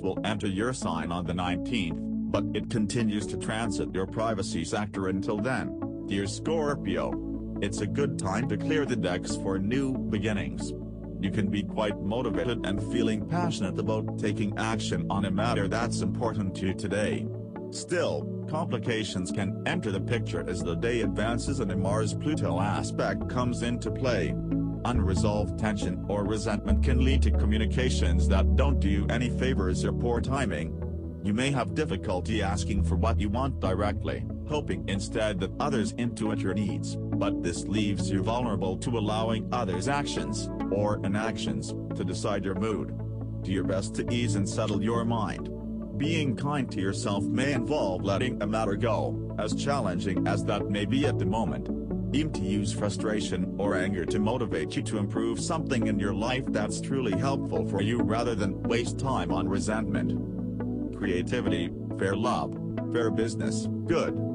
will enter your sign on the 19th, but it continues to transit your privacy sector until then. Dear Scorpio. It's a good time to clear the decks for new beginnings. You can be quite motivated and feeling passionate about taking action on a matter that's important to you today. Still, complications can enter the picture as the day advances and a Mars-Pluto aspect comes into play. Unresolved tension or resentment can lead to communications that don't do you any favors or poor timing. You may have difficulty asking for what you want directly, hoping instead that others intuit your needs, but this leaves you vulnerable to allowing others' actions, or inactions, to decide your mood. Do your best to ease and settle your mind. Being kind to yourself may involve letting a matter go, as challenging as that may be at the moment. Aim to use frustration or anger to motivate you to improve something in your life that's truly helpful for you rather than waste time on resentment. Creativity, fair love, fair business, good.